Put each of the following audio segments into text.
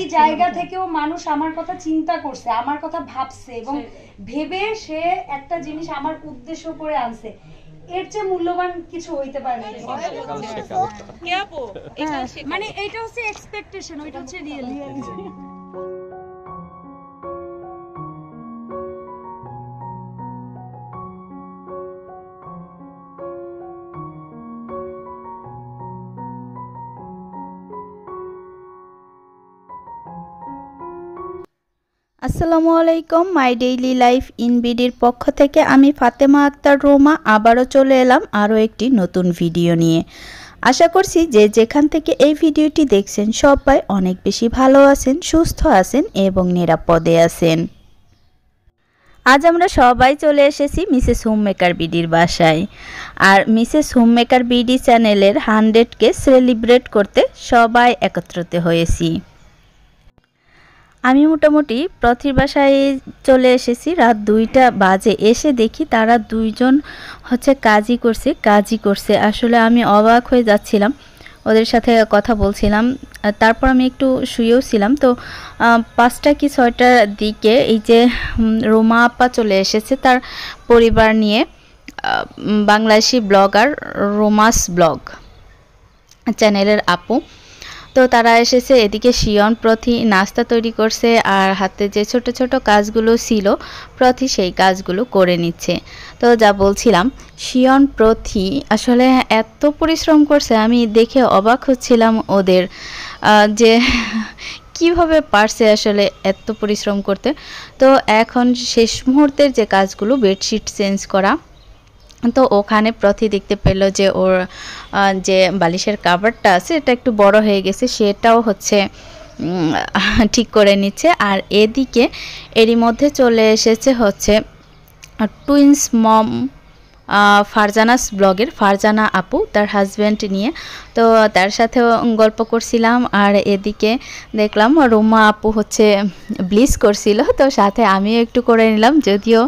সেই জায়গা থেকেও মানুষ আমার কথা চিন্তা করছে আমার কথা ভাবছে এবং ভেবে সে একটা জিনিস আমার উদ্দেশ্য করে আনছে। এর চেয়ে মূল্যবান কিছু হইতে পারে না। কে আপু? এখানে শেখা মানে এটা হচ্ছে এক্সপেকটেশন ওইটা হচ্ছে রিয়েলিটি আসসালামু আলাইকুম, মাই ডেইলি লাইফ ইন বিডির পক্ষ থেকে আমি ফাতেমা আক্তার রোমা আবারও চলে এলাম আরও একটি নতুন ভিডিও নিয়ে। আশা করছি যে যেখান থেকে এই ভিডিওটি দেখছেন সবাই অনেক বেশি ভালো আছেন, সুস্থ আছেন এবং নিরাপদে আছেন। আজ আমরা সবাই চলে এসেছি মিসেস হোমমেকার বিডির বাসায়। আর মিসেস হোমমেকার বিডি চ্যানেলের হান্ড্রেডকে সেলিব্রেট করতে সবাই একত্রিত হয়েছি। আমি মোটামুটি প্রথির বাসায় চলে এসেছি, রাত দুইটা বাজে। এসে দেখি তারা দুইজন হচ্ছে কাজই করছে কাজই করছে। আসলে আমি অবাক হয়ে যাচ্ছিলাম, ওদের সাথে কথা বলছিলাম। তারপর আমি একটু শুয়েও ছিলাম। তো পাঁচটা কি ছয়টার দিকে এই যে রোমা আপা চলে এসেছে তার পরিবার নিয়ে বাংলাদেশি ব্লগার রোমাস ব্লগ চ্যানেলের আপু। তো তারা এসেছে, এদিকে শিয়ন, প্রথি নাস্তা তৈরি করছে আর হাতে যে ছোট ছোট কাজগুলো ছিল, প্রথি সেই কাজগুলো করে নিচ্ছে। তো যা বলছিলাম, শিয়ন, প্রথি আসলে এত পরিশ্রম করছে, আমি দেখে অবাক হচ্ছিলাম ওদের যে কীভাবে পারছে আসলে এত পরিশ্রম করতে। তো এখন শেষ মুহূর্তের যে কাজগুলো, বেডশিট চেঞ্জ করা তো ওখানে প্রথি দেখতে পেল যে ওর যে বালিশের কাভারটা আছে, এটা একটু বড় হয়ে গেছে, সেটাও হচ্ছে ঠিক করে নিচ্ছে। আর এদিকে এরই মধ্যে চলে এসেছে হচ্ছে টুইন্স মম ফারজানাস ব্লগের ফারজানা আপু, তার হাজব্যান্ড নিয়ে। তো তার সাথেও গল্প করছিলাম আর এদিকে দেখলাম রোমা আপু হচ্ছে ব্লিচ করছিল, তো সাথে আমিও একটু করে নিলাম। যদিও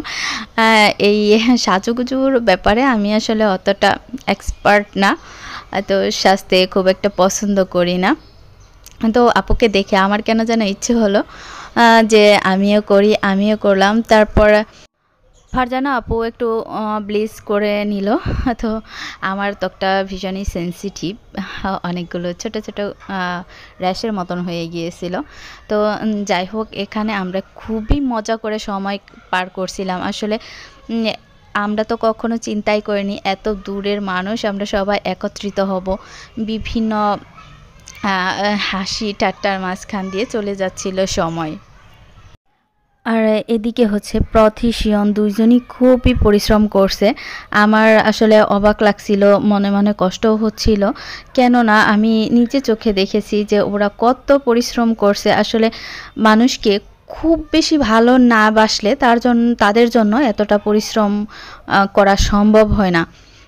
এই সাজুগুজুর ব্যাপারে আমি আসলে অতটা এক্সপার্ট না, তো সাজতে খুব একটা পছন্দ করি না। তো আপুকে দেখে আমার কেন যেন ইচ্ছে হলো যে আমিও করি, আমিও করলাম। তারপর ফারজানা আপু একটু ব্লিচ করে নিল। তো আমার ত্বকটা ভীষণই সেন্সিটিভ অনেকগুলো ছোট ছোট র্যাশের মতন হয়ে গিয়েছিল। তো যাই হোক, এখানে আমরা খুবই মজা করে সময় পার করছিলাম। আসলে আমরা তো কখনো চিন্তাই করিনি, এত দূরের মানুষ, আমরা সবাই একত্রিত হব। বিভিন্ন হাসি ঠাট্টার মাঝখান দিয়ে চলে যাচ্ছিল সময়। আর এদিকে হচ্ছে প্রথি, শিয়ন দুইজনই খুবই পরিশ্রম করছে। আমার আসলে অবাক লাগছিল, মনে মনে কষ্টও হচ্ছিল। কেননা আমি নিজে চোখে দেখেছি যে ওরা কত পরিশ্রম করছে। আসলে মানুষকে খুব বেশি ভালো না বাসলে তার জন্য তাদের জন্য এতটা পরিশ্রম করা সম্ভব হয় না।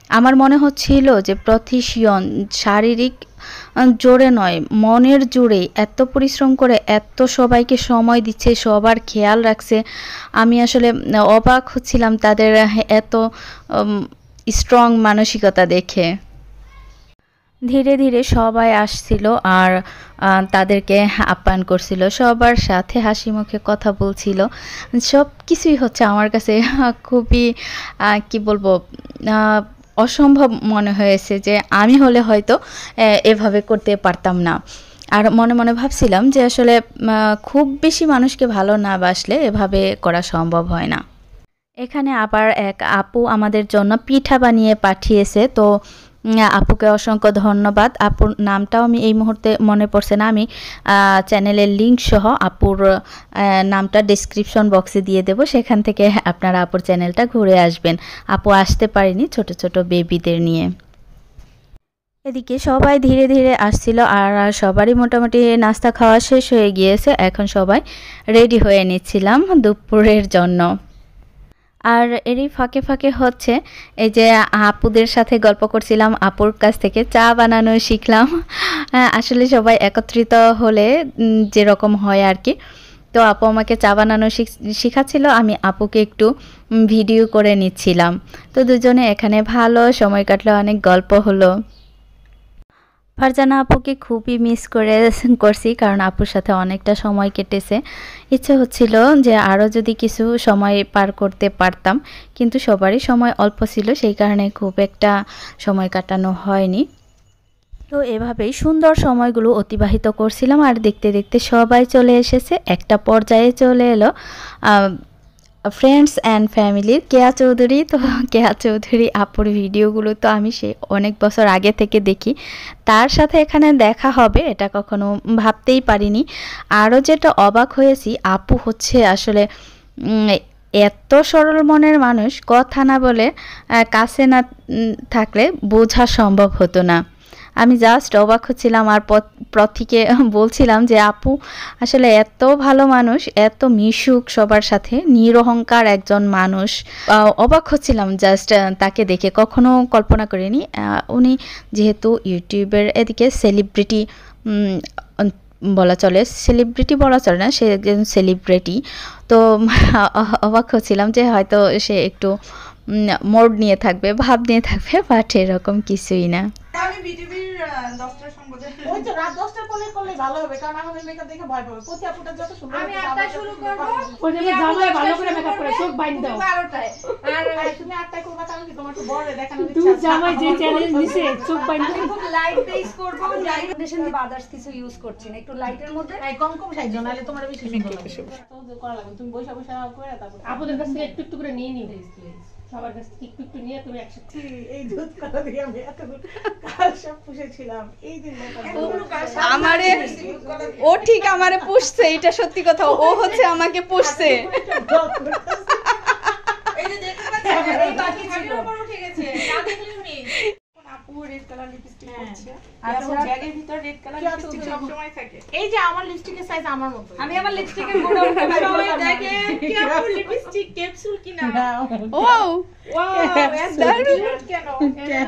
আমার মনে হচ্ছিল যে প্রতিশিয়ন শারীরিক জোরে নয়, মনের জোরে এত পরিশ্রম করে এত সবাইকে সময় দিচ্ছে, সবার খেয়াল রাখছে। আমি আসলে অবাক হচ্ছিলাম তাদের এত স্ট্রং মানসিকতা দেখে। ধীরে ধীরে সবাই আসছিল আর তাদেরকে আপ্যায়ন করছিল। সবার সাথে হাসি মুখে কথা বলছিল। সব কিছুই হচ্ছে আমার কাছে খুবই কি বলব অসম্ভব মনে হয়েছে যে আমি হলে হয়তো এভাবে করতে পারতাম না। আর মনে মনে ভাবছিলাম যে আসলে খুব বেশি মানুষকে ভালো না বাসলে এভাবে করা সম্ভব হয় না। এখানে আবার এক আপু আমাদের জন্য পিঠা বানিয়ে পাঠিয়েছে, তো আপুকে অসংখ্য ধন্যবাদ। আপুর নামটাও আমি এই মুহূর্তে মনে পড়ছে না। আমি চ্যানেলের লিঙ্ক সহ আপুর নামটা ডিসক্রিপশন বক্সে দিয়ে দেব। সেখান থেকে আপনারা আপুর চ্যানেলটা ঘুরে আসবেন। আপু আসতে পারেনি ছোট ছোট বেবিদের নিয়ে। এদিকে সবাই ধীরে ধীরে আসছিল আর সবারই মোটামুটি নাস্তা খাওয়া শেষ হয়ে গিয়েছে। এখন সবাই রেডি হয়ে নিচ্ছিলাম দুপুরের জন্য। আর এরই ফাঁকে ফাঁকে হচ্ছে এই যে আপুদের সাথে গল্প করছিলাম আপুর কাছ থেকে চা বানানো শিখলাম। আহ, আসলে সবাই একত্রিত হলে যেরকম হয় আর কি। তো আপু আমাকে চা বানানো শিখ- শিখাচ্ছিল আমি আপুকে একটু ভিডিও করে নিচ্ছিলাম। তো দুজনে এখানে ভালো সময় কাটলো অনেক গল্প হলো। ফারজানা আপুকে খুবই মিস করে করছি, কারণ আপুর সাথে অনেকটা সময় কেটেছে। ইচ্ছে হচ্ছিল যে আরও যদি কিছু সময় পার করতে পারতাম, কিন্তু সবারই সময় অল্প ছিল, সেই কারণে খুব একটা সময় কাটানো হয়নি। তো এভাবেই সুন্দর সময়গুলো অতিবাহিত করছিলাম, আর দেখতে দেখতে সবাই চলে এসেছে, একটা পর্যায়ে চলে এলো। ফ্রেন্ডস অ্যান্ড ফ্যামিলির কেয়া চৌধুরী, তো কেয়া চৌধুরী আপুর ভিডিওগুলো তো আমি সে অনেক বছর আগে থেকে দেখি। তার সাথে এখানে দেখা হবে, এটা কখনো ভাবতেই পারিনি। আরও যেটা অবাক হয়েছি, আপু হচ্ছে আসলে এত সরল মনের মানুষ, কথা না বলে কাছে না থাকলে বোঝা সম্ভব হতো না। আমি জাস্ট অবাক হচ্ছিলাম আর প্রথিকে বলছিলাম যে, আপু, আসলে এত ভালো মানুষ, এত মিশুক সবার সাথে, নিরহংকার একজন মানুষ। অবাক হচ্ছিলাম জাস্ট তাকে দেখে। কখনো কল্পনা করিনি। উনি যেহেতু ইউটিউবের এদিকে সেলিব্রিটি বলা চলে সেলিব্রিটি বলা চলে না, সে একজন সেলিব্রিটি তো অবাক হচ্ছিলাম যে, হয়তো সে একটু মোড নিয়ে থাকবে, ভাব নিয়ে থাকবে বাট এরকম কিছুই না আমি বিটিভির দশটার সম্বোধন ওই তো রাত দশটার পরে করলে ভালো হবে কারণ আমার মেকআপ দেখে ভয় পাবে। প্রতি আপুটা যত সুন্দর আমি আটটায় শুরু করব। ওই যে জামাই ভালো করে মেকআপ করে চোখ বাইন দাও। বারোটায়। আর আর তুমি আটটায় করবা তাহলে কি? তোমার একটু বড় ইচ্ছা জামাই যে চ্যালেঞ্জ দিছে চোখ বাইন আমি খুব লাইট বেস করব লাইট ফাউন্ডেশন বা আদার্স কিছু ইউজ করছি না একটু লাইটের মধ্যে। এই কম কম সাইজ নাহলে তোমার বেশি সুন্দর লাগবে। তো করা লাগবে তুমি বসে বসে করে তারপর আপুদের কাছ থেকে একটু একটু করে নিয়ে নিও। সবার কাছ থেকে একটু একটু নিয়ে তুমি একসাথে এই দুধ কলা দিয়ে আমি এত কাল সব পুষেছিলাম। এই দিন আমারে ও ঠিক আমারে পুষছে এটা সত্যি কথা। ও হচ্ছে আমাকে পুষছে। এই যে দেখতে পাচ্ছেন এই বাকি ছিল ঠিক আছে না দেখলেও নেই আপু রেড কালার লিপস্টিক হ্যাঁ। করছে আচ্ছা। আর ব্যাগের ভিতর রেড কালার লিপস্টিক সব সময় থাকে এই যে আমার লিপস্টিকের সাইজ আমার মতো আমি আমার লিপস্টিকের গোড়া সবাই দেখে কি আপু লিপস্টিক ক্যাপসুল কিনা? ও ওয়াও দারুণ। কেন?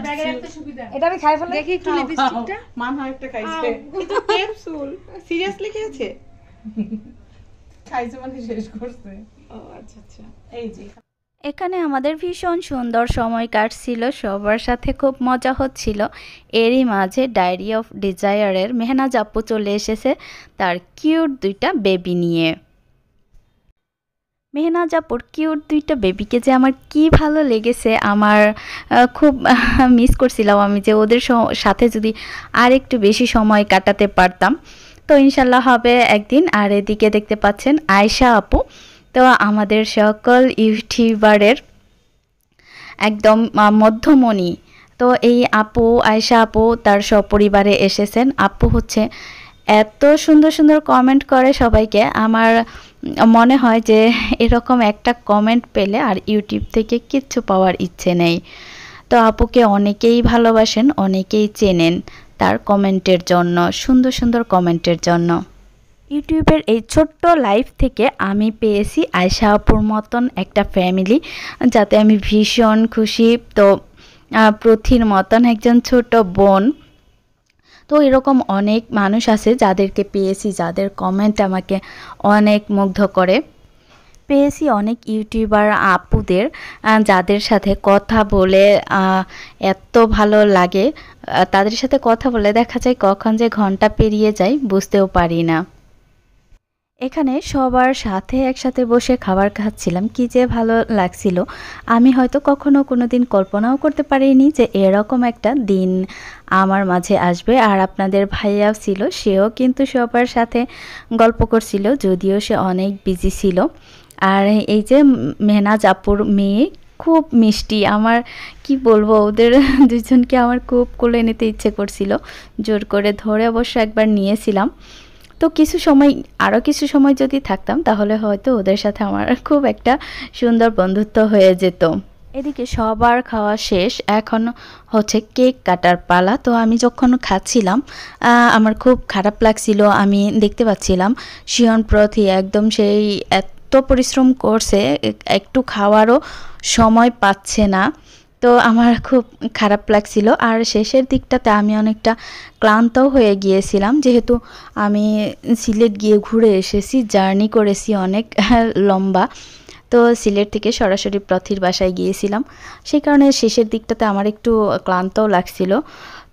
ব্যাগে রাখতে সুবিধা। এটা আমি খাই ফেলে। দেখি একটু লিপস্টিকটা মান হয় একটা খাইছে কিন্তু ক্যাপসুল সিরিয়াসলি খেয়েছে? খাইছে মানে শেষ করছে। ও আচ্ছা আচ্ছা। এই যে। এখানে আমাদের ভীষণ সুন্দর সময় কাটছিল, সবার সাথে খুব মজা হচ্ছিল। এরই মাঝে ডায়েরি অফ ডিজায়ারের মেহনাজ আপু চলে এসেছে তার কিউট দুইটা বেবি নিয়ে। মেহনাজ আপুর কিউট দুইটা বেবিকে যে আমার কি ভালো লেগেছে, আমার খুব মিস করছিলাম আমি যে ওদের সাথে যদি আর একটু বেশি সময় কাটাতে পারতাম। তো ইনশাল্লাহ হবে একদিন। আর এদিকে দেখতে পাচ্ছেন আয়শা আপু। আমাদের সকল ইউটিউবারের একদম মধ্যমণি। তো এই আপু আয়সা আপু তার সপরিবারে এসেছেন। আপু হচ্ছে এত সুন্দর সুন্দর কমেন্ট করে সবাইকে। আমার মনে হয় যে এরকম একটা কমেন্ট পেলে আর ইউটিউব থেকে কিচ্ছু পাওয়ার ইচ্ছে নেই। তো আপুকে অনেকেই ভালোবাসেন, অনেকেই চেনেন তার কমেন্টের জন্য, সুন্দর সুন্দর কমেন্টের জন্য। ইউটিউবের এই ছোট্ট লাইফ থেকে আমি পেয়েছি আয়সা আপুর মতন একটা ফ্যামিলি যাতে আমি ভীষণ খুশি। তো প্রথির মতন একজন ছোট বোন। তো, এরকম অনেক মানুষ আছে যাদেরকে পেয়েছি, যাদের কমেন্ট আমাকে অনেক মুগ্ধ করে। পেয়েছি অনেক ইউটিউবার আপুদের যাদের সাথে কথা বলে এত ভালো লাগে। তাদের সাথে কথা বলে দেখা যায় কখন যে ঘণ্টা পেরিয়ে যায়, বুঝতেও পারি না। এখানে সবার সাথে একসাথে বসে খাবার খাচ্ছিলাম। কি যে ভালো লাগছিল। আমি হয়তো কখনো কোনো দিন কল্পনাও করতে পারিনি যে এরকম একটা দিন আমার মাঝে আসবে। আর আপনাদের ভাইয়াও ছিল, সেও কিন্তু সবার সাথে গল্প করছিল, যদিও সে অনেক বিজি ছিল। আর এই যে মেহনাজ আপুর মেয়ে, খুব মিষ্টি। আমার, কি বলব, ওদের দুজনকে আমার খুব কোলে নিতে ইচ্ছে করছিল। জোর করে ধরে অবশ্য একবার নিয়েছিলাম। তো কিছু সময় আরও কিছু সময় যদি থাকতাম, তাহলে হয়তো ওদের সাথে আমার খুব একটা সুন্দর বন্ধুত্ব হয়ে যেত। এদিকে সবার খাওয়া শেষ, এখন হচ্ছে কেক কাটার পালা। তো আমি যখন খাচ্ছিলাম আমার খুব খারাপ লাগছিল, আমি দেখতে পাচ্ছিলাম, শিয়ন প্রথি একদম সেই এত পরিশ্রম করছে একটু খাওয়ারও সময় পাচ্ছে না। তো আমার খুব খারাপ লাগছিল। আর শেষের দিকটাতে আমি অনেকটা ক্লান্তও হয়ে গিয়েছিলাম। যেহেতু আমি সিলেট গিয়ে ঘুরে এসেছি, জার্নি করেছি অনেক লম্বা। তো সিলেট থেকে সরাসরি প্রথির বাসায় গিয়েছিলাম। সেই কারণে শেষের দিকটাতে আমার একটু ক্লান্তও লাগছিল।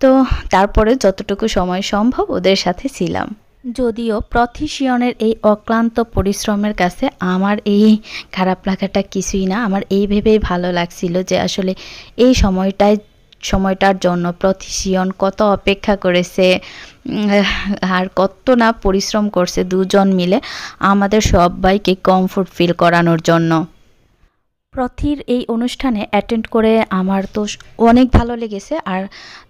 তো তারপরে যতটুকু সময় সম্ভব ওদের সাথে ছিলাম। যদিও প্রথিসিয়নের এই অক্লান্ত পরিশ্রমের কাছে আমার এই খারাপ লাগাটা কিছুই না। আমার এই ভেবেই ভালো লাগছিল যে আসলে এই সময়টায়, সময়টার জন্য প্রতিশিয়ন কত অপেক্ষা করেছে আর কত না পরিশ্রম করছে দুজন মিলে আমাদের সবাইকে কমফোর্ট ফিল করানোর জন্য। প্রথির এই অনুষ্ঠানে অ্যাটেন্ড করে আমার তো অনেক ভালো লেগেছে আর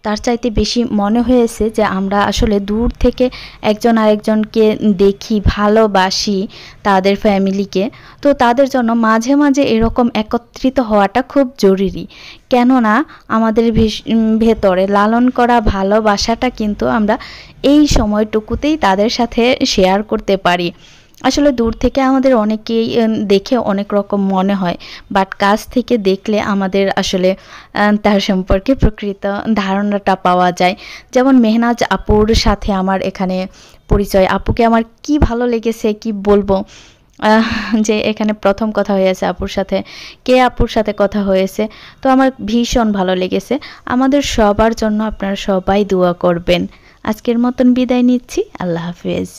তার চাইতে বেশি মনে হয়েছে যে আমরা আসলে দূর থেকে একজন আরেকজনকে দেখি, ভালোবাসি তাদের ফ্যামিলিকে। তো তাদের জন্য মাঝে মাঝে এরকম একত্রিত হওয়াটা খুব জরুরি। কেননা আমাদের ভেতরে লালন করা, ভালোবাসাটা কিন্তু আমরা এই সময়টুকুতেই তাদের সাথে শেয়ার করতে পারি। আসলে দূর থেকে আমাদের অনেকেই দেখে অনেক রকম মনে হয়। বাট কাছ থেকে দেখলে আমাদের আসলে তার সম্পর্কে প্রকৃত ধারণাটা পাওয়া যায়। যেমন মেহনাজ আপুর সাথে আমার এখানে পরিচয়। আপুকে আমার কি ভালো লেগেছে, কি বলব? যে এখানে প্রথম কথা হয়েছে আপুর সাথে, কে আপুর সাথে কথা হয়েছে, তো আমার ভীষণ ভালো লেগেছে। আমাদের সবার জন্য আপনারা সবাই দোয়া করবেন। আজকের মতন বিদায় নিচ্ছি। আল্লাহ হাফেজ।